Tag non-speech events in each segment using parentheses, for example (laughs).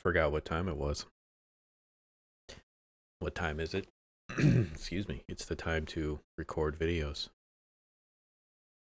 forgot what time it was. What time is it? (clears throat) Excuse me. It's the time to record videos.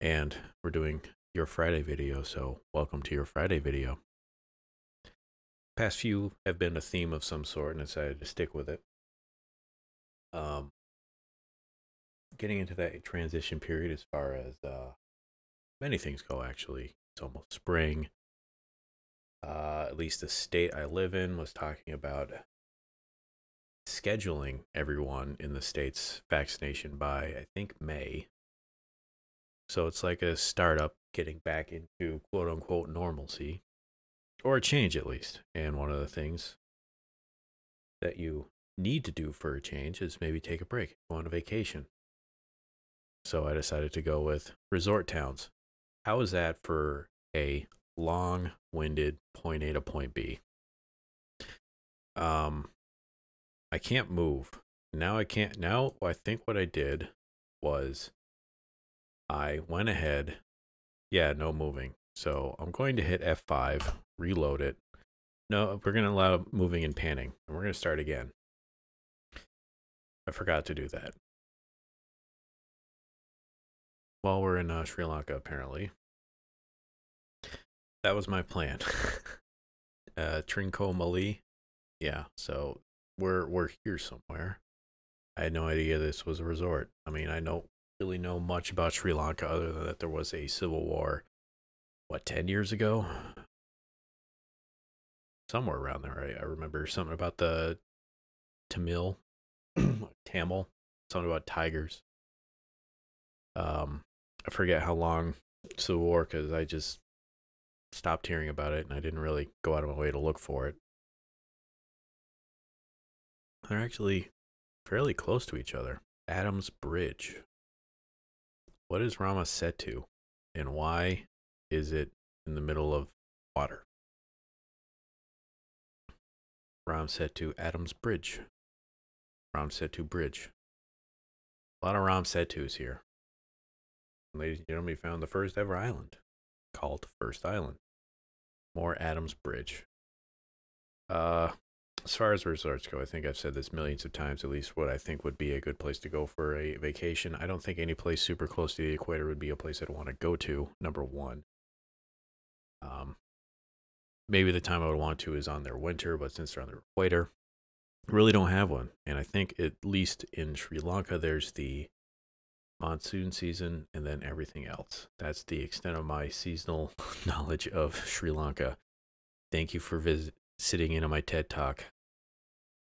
And we're doing your Friday video, so welcome to your Friday video. Past few have been a theme of some sort, and decided to stick with it. Um, getting into that transition period as far as uh, many things go, actually. It's almost spring. Uh, at least the state I live in was talking about scheduling everyone in the state's vaccination by, I think, May. So it's like a startup getting back into quote unquote normalcy or a change at least. And one of the things that you need to do for a change is maybe take a break, go on a vacation. So I decided to go with resort towns. How is that for a long winded point A to point B? Um, I can't move. Now I can't. Now I think what I did was I went ahead. Yeah, no moving. So I'm going to hit F5, reload it. No, we're going to allow moving and panning. And we're going to start again. I forgot to do that. While we're in uh, Sri Lanka, apparently. That was my plan. (laughs) uh, Trincomalee. Yeah, so we're we're here somewhere. I had no idea this was a resort. I mean, I don't really know much about Sri Lanka other than that there was a civil war. What ten years ago? Somewhere around there. I, I remember something about the Tamil, (clears throat) Tamil, something about tigers. Um, I forget how long Civil War because I just stopped hearing about it and I didn't really go out of my way to look for it. They're actually fairly close to each other. Adams Bridge. What is Rama Setu and why is it in the middle of water? Ram Setu Adams Bridge. Ram Setu Bridge. A lot of Ram Setus here. Ladies and gentlemen, we found the first ever island called First Island. More Adams Bridge. Uh, as far as resorts go, I think I've said this millions of times, at least what I think would be a good place to go for a vacation. I don't think any place super close to the equator would be a place I'd want to go to, number one. Um, maybe the time I would want to is on their winter, but since they're on the equator, really don't have one. And I think at least in Sri Lanka, there's the monsoon season and then everything else. That's the extent of my seasonal (laughs) knowledge of Sri Lanka. Thank you for visit sitting in on my TED talk.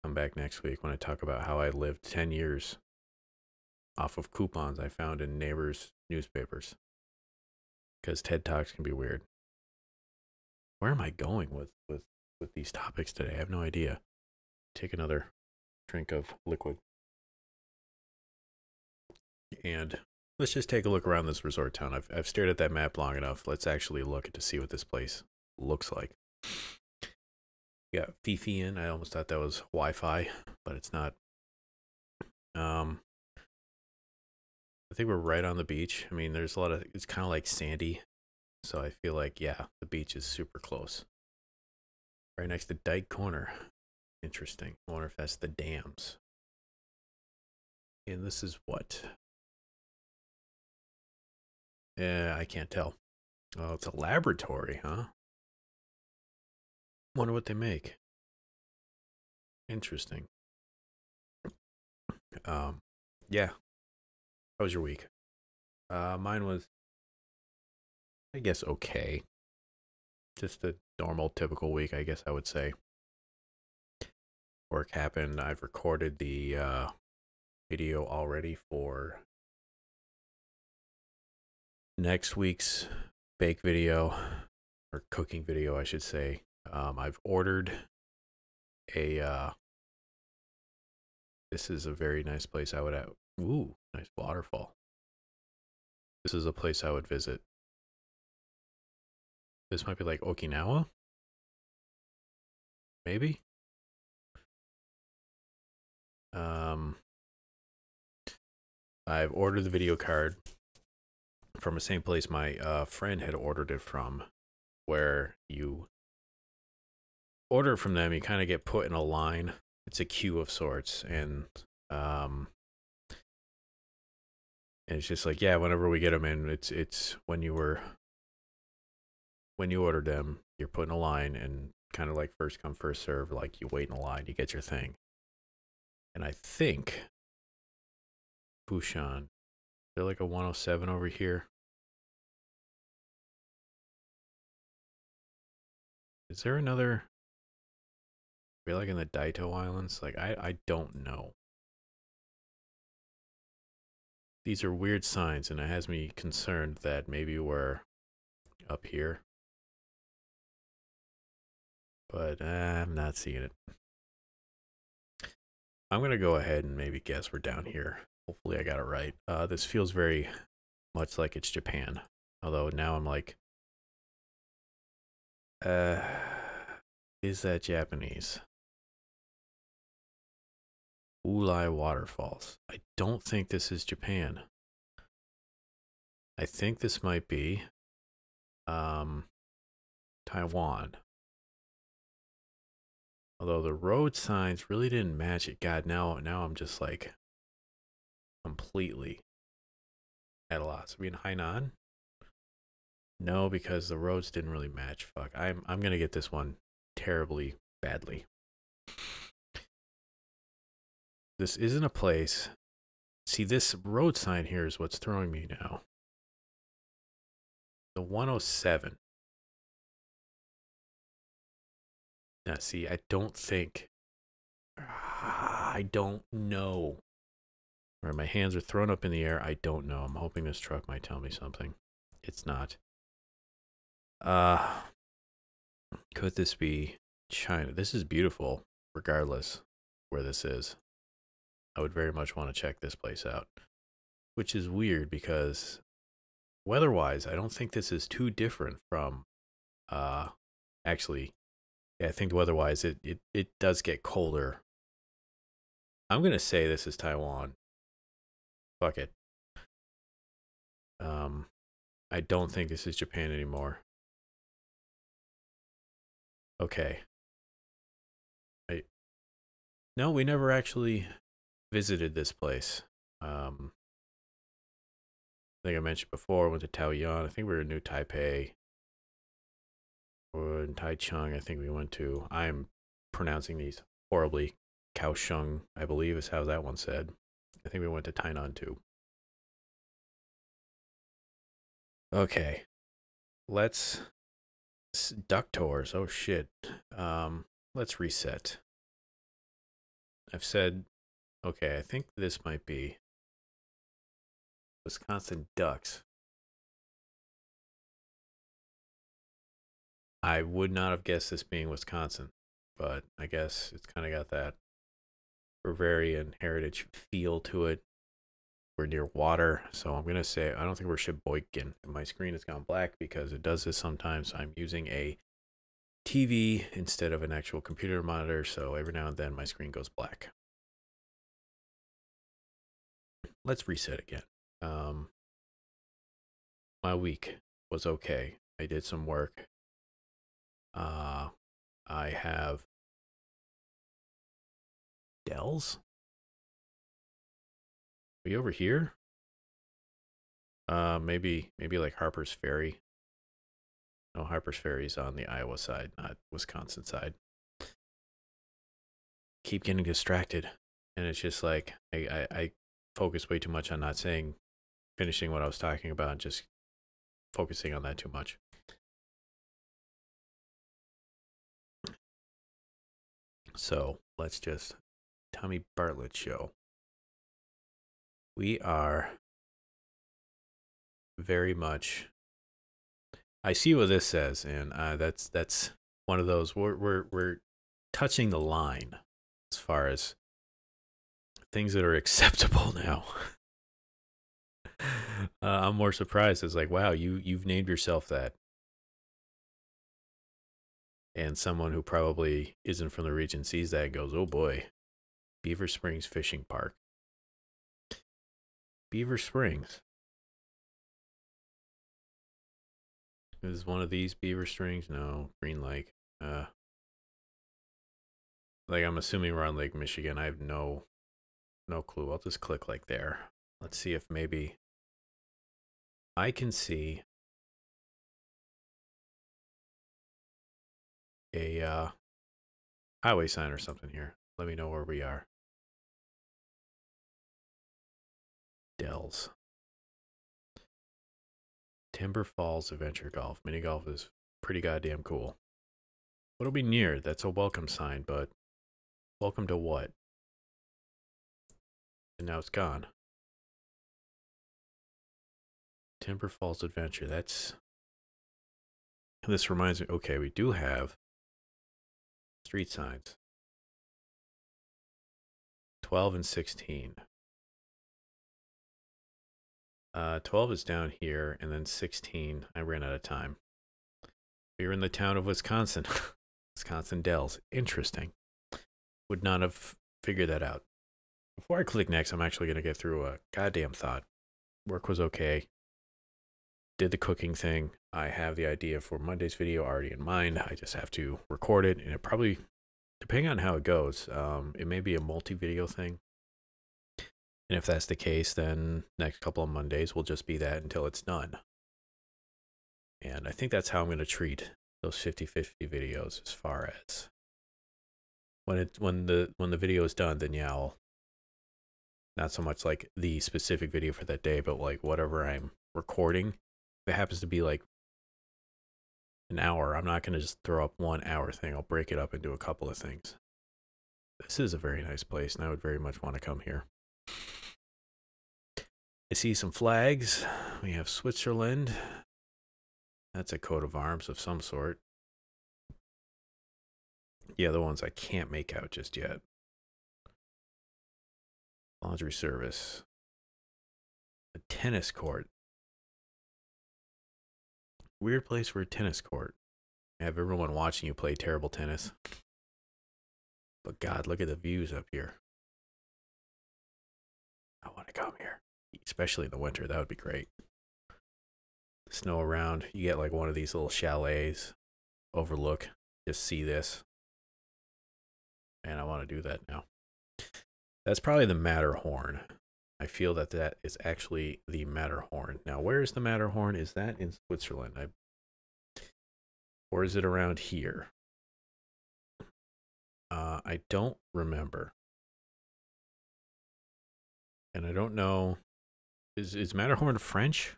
Come back next week when I talk about how I lived 10 years off of coupons I found in neighbors' newspapers. Because TED Talks can be weird. Where am I going with, with, with these topics today? I have no idea. Take another drink of liquid. And let's just take a look around this resort town. I've, I've stared at that map long enough. Let's actually look to see what this place looks like. Got Fifi in. I almost thought that was Wi-Fi, but it's not. Um, I think we're right on the beach. I mean, there's a lot of. It's kind of like sandy, so I feel like yeah, the beach is super close. Right next to Dyke Corner. Interesting. I wonder if that's the dams. And this is what? Yeah, I can't tell. Oh, it's a laboratory, huh? Wonder what they make. Interesting. Um, yeah. How was your week? Uh, mine was, I guess, okay. Just a normal, typical week, I guess I would say. Work happened. I've recorded the uh, video already for next week's bake video or cooking video, I should say. Um, I've ordered a. Uh, this is a very nice place. I would have. Ooh, nice waterfall. This is a place I would visit. This might be like Okinawa. Maybe. Um, I've ordered the video card from the same place my uh, friend had ordered it from, where you order from them, you kind of get put in a line. It's a queue of sorts, and um, and it's just like yeah, whenever we get them in, it's it's when you were when you ordered them, you're put in a line, and kind of like first come first serve. Like you wait in a line, you get your thing. And I think Busan, they're like a 107 over here. Is there another? Be like in the Daito Islands? Like I I don't know. These are weird signs, and it has me concerned that maybe we're up here. But uh, I'm not seeing it. I'm gonna go ahead and maybe guess we're down here. Hopefully I got it right. Uh, this feels very much like it's Japan. Although now I'm like, uh, is that Japanese? Ulai Waterfalls. I don't think this is Japan. I think this might be um, Taiwan. Although the road signs really didn't match it. God, now now I'm just like completely at a loss. I mean Hainan? No, because the roads didn't really match. Fuck. I'm I'm gonna get this one terribly badly. This isn't a place. See, this road sign here is what's throwing me now. The 107. Now, see, I don't think. I don't know. Where my hands are thrown up in the air. I don't know. I'm hoping this truck might tell me something. It's not. Uh, could this be China? This is beautiful, regardless where this is. I would very much want to check this place out. Which is weird because weather-wise, I don't think this is too different from uh actually yeah, I think weather-wise it, it it does get colder. I'm going to say this is Taiwan. Fuck it. Um I don't think this is Japan anymore. Okay. I No, we never actually visited this place. Um, I think I mentioned before, went to Taoyuan. I think we were in New Taipei. Or in Taichung, I think we went to. I'm pronouncing these horribly. Kaohsiung, I believe, is how that one said. I think we went to Tainan too. Okay. Let's. Duck tours. Oh shit. Um, let's reset. I've said Okay, I think this might be Wisconsin Ducks. I would not have guessed this being Wisconsin, but I guess it's kind of got that Bavarian heritage feel to it. We're near water, so I'm gonna say I don't think we're Sheboygan. My screen has gone black because it does this sometimes. I'm using a TV instead of an actual computer monitor, so every now and then my screen goes black let's reset again. Um, my week was okay. I did some work. Uh, I have Dells. You over here? Uh, maybe maybe like Harper's Ferry. No, Harper's Ferry's on the Iowa side, not Wisconsin side. Keep getting distracted, and it's just like I I, I focus way too much on not saying, finishing what I was talking about, and just focusing on that too much. So let's just Tommy Bartlett show. We are very much. I see what this says, and uh, that's that's one of those. We're we're we're touching the line as far as things that are (laughs) acceptable now. (laughs) uh, I'm more surprised. It's like, wow, you you've named yourself that, and someone who probably isn't from the region sees that goes, "Oh boy, Beaver Springs Fishing Park." Beaver Springs. Is one of these Beaver Springs? No, Green Lake. Uh, like I'm assuming we're on Lake Michigan. I have no no clue. I'll just click like there. Let's see if maybe I can see a uh, highway sign or something here. Let me know where we are. Dells. Timber Falls Adventure Golf. Mini golf is pretty goddamn cool. What'll be near? That's a welcome sign, but welcome to what? And now it's gone. Timber Falls Adventure. That's. This reminds me. Okay, we do have street signs 12 and 16. Uh, 12 is down here, and then 16, I ran out of time. We're in the town of Wisconsin. (laughs) Wisconsin Dells. Interesting. Would not have figured that out. Before I click next, I'm actually going to get through a goddamn thought. Work was okay. Did the cooking thing. I have the idea for Monday's video already in mind. I just have to record it, and it probably, depending on how it goes, um, it may be a multi-video thing. And if that's the case, then next couple of Mondays will just be that until it's done. And I think that's how I'm going to treat those 50-50 videos as far as when it when the when the video is done, then yeah, I'll not so much like the specific video for that day, but like whatever I'm recording. If it happens to be like an hour, I'm not going to just throw up one hour thing. I'll break it up into a couple of things. This is a very nice place, and I would very much want to come here. I see some flags. We have Switzerland. That's a coat of arms of some sort. The other ones I can't make out just yet. Laundry service. A tennis court. Weird place for a tennis court. I have everyone watching you play terrible tennis. But God, look at the views up here. I want to come here especially in the winter. That would be great. Snow around. You get like one of these little chalets, overlook. Just see this. And I want to do that now. That's probably the Matterhorn. I feel that that is actually the Matterhorn. Now, where is the Matterhorn? Is that in Switzerland? I, or is it around here? Uh, I don't remember. And I don't know is is Matterhorn French?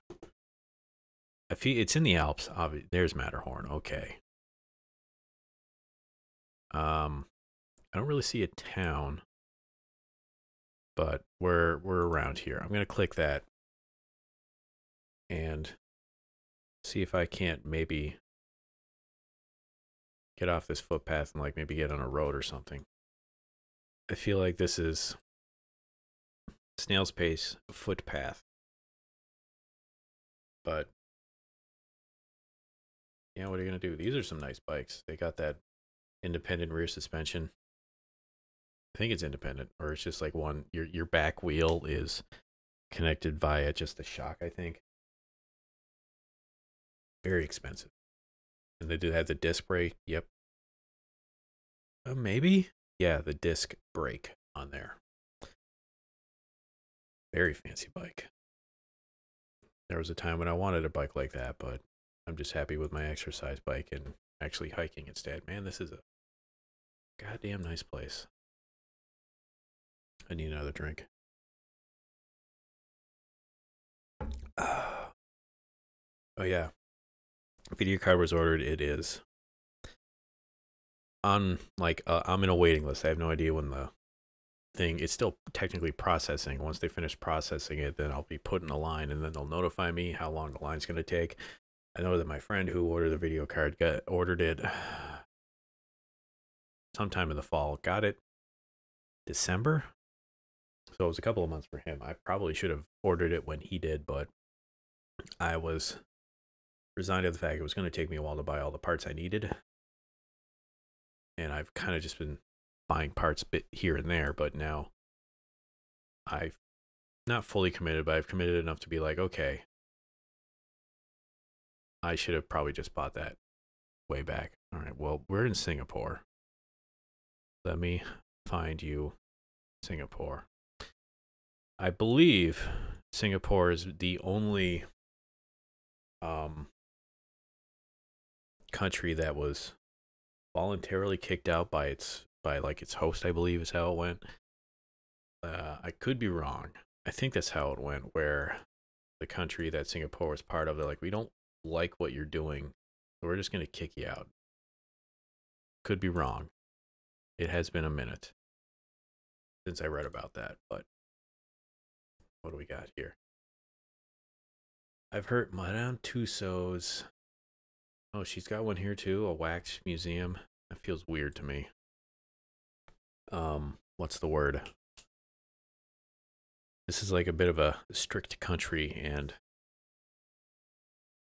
I feel it's in the Alps. Obviously, there's Matterhorn. Okay. Um, I don't really see a town, but we're we're around here. I'm gonna click that and see if I can't maybe get off this footpath and like maybe get on a road or something. I feel like this is snail's pace footpath. But yeah, what are you gonna do? These are some nice bikes. They got that independent rear suspension. I think it's independent, or it's just like one your your back wheel is connected via just the shock, I think. Very expensive. And they do have the disc brake. Yep. Uh, maybe? Yeah, the disc brake on there. Very fancy bike. There was a time when I wanted a bike like that, but I'm just happy with my exercise bike and actually hiking instead. Man, this is a goddamn nice place. I need another drink. (sighs) oh yeah. Video card was ordered. It is on like uh, I'm in a waiting list. I have no idea when the thing it's still technically processing. Once they finish processing it then i'll be put in a line and then they'll notify me how long the line's going to take. I know that my friend who ordered the video card got ordered it (sighs) sometime in the fall got it december? So it was a couple of months for him. I probably should have ordered it when he did but i was resigned to the fact it was going to take me a while to buy all the parts i needed. And i've kind of just been buying parts bit here and there, but now I've not fully committed, but I've committed enough to be like, okay, I should have probably just bought that way back. All right, well, we're in Singapore. let me find you Singapore. I believe Singapore is the only um, country that was voluntarily kicked out by its by like its host. I believe is how it went. Uh, I could be wrong. I think that's how it went. Where the country that Singapore was part of, they're like, we don't like what you're doing, so we're just gonna kick you out. Could be wrong. It has been a minute since I read about that, but what do we got here? I've heard Madame Tussauds. Oh, she's got one here too, a wax museum. That feels weird to me. Um, what's the word? This is like a bit of a strict country, and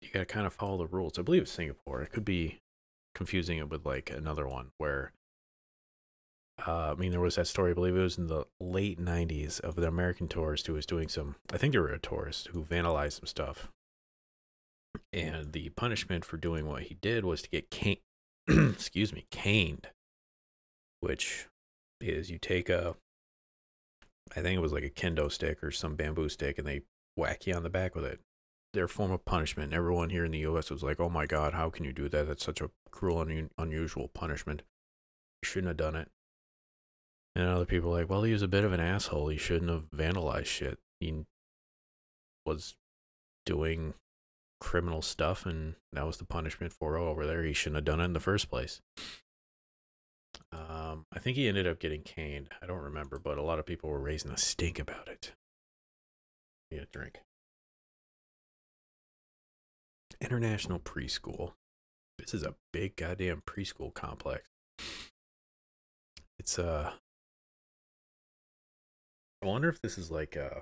you gotta kind of follow the rules. I believe it's Singapore. It could be confusing it with like another one where uh, I mean, there was that story, I believe it was in the late 90s, of the American tourist who was doing some, I think they were a tourist who vandalized some stuff. And the punishment for doing what he did was to get caned, (clears throat) excuse me, caned, which is you take a, I think it was like a kendo stick or some bamboo stick, and they whack you on the back with it. Their form of punishment. Everyone here in the U.S. was like, "Oh my God, how can you do that? That's such a cruel and un- unusual punishment. You shouldn't have done it." And other people like, well, he was a bit of an asshole. He shouldn't have vandalized shit. He was doing criminal stuff, and that was the punishment for over there. He shouldn't have done it in the first place. Um, I think he ended up getting caned. I don't remember, but a lot of people were raising a stink about it. Need a drink. International preschool. This is a big goddamn preschool complex. It's uh I wonder if this is like uh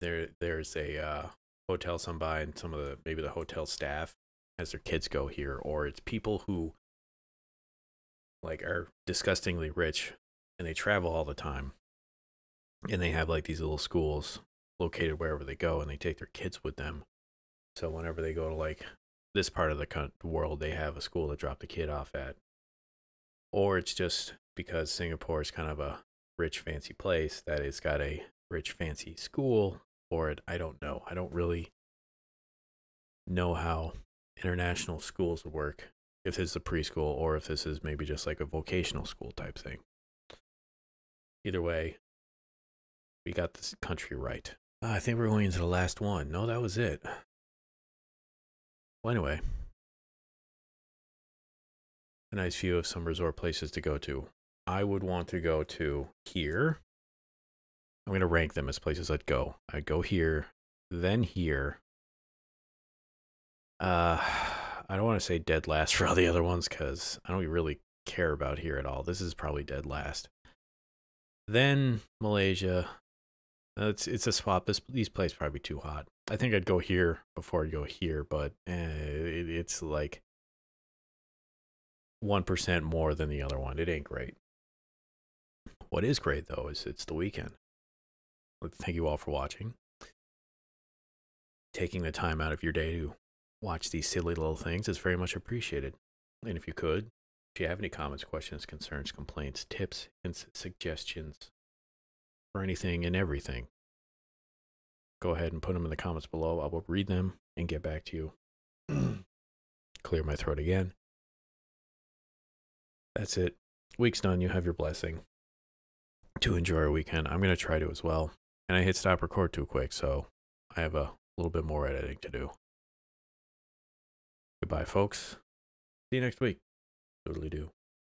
there there's a uh hotel some by and some of the maybe the hotel staff has their kids go here or it's people who like are disgustingly rich and they travel all the time and they have like these little schools located wherever they go and they take their kids with them so whenever they go to like this part of the world they have a school to drop the kid off at or it's just because singapore is kind of a rich fancy place that it's got a rich fancy school for it. I don't know. I don't really know how international schools work. If this is a preschool or if this is maybe just like a vocational school type thing. Either way, we got this country right. Uh, I think we're going into the last one. No, that was it. Well, anyway, a nice view of some resort places to go to. I would want to go to here. I'm going to rank them as places I'd go. I'd go here, then here. Uh, I don't want to say dead last (laughs) for all the other ones because I don't really care about here at all. This is probably dead last. Then Malaysia. It's it's a swap. This these places probably too hot. I think I'd go here before I'd go here, but eh, it, it's like one percent more than the other one. It ain't great. What is great though is it's the weekend. Thank you all for watching. Taking the time out of your day to watch these silly little things is very much appreciated. And if you could, if you have any comments, questions, concerns, complaints, tips, hints, suggestions, for anything and everything, go ahead and put them in the comments below. I will read them and get back to you. (clears throat) Clear my throat again. That's it. Week's done. You have your blessing to enjoy our weekend. I'm going to try to as well. And I hit stop record too quick, so I have a little bit more editing to do. Goodbye, folks. See you next week. Totally do.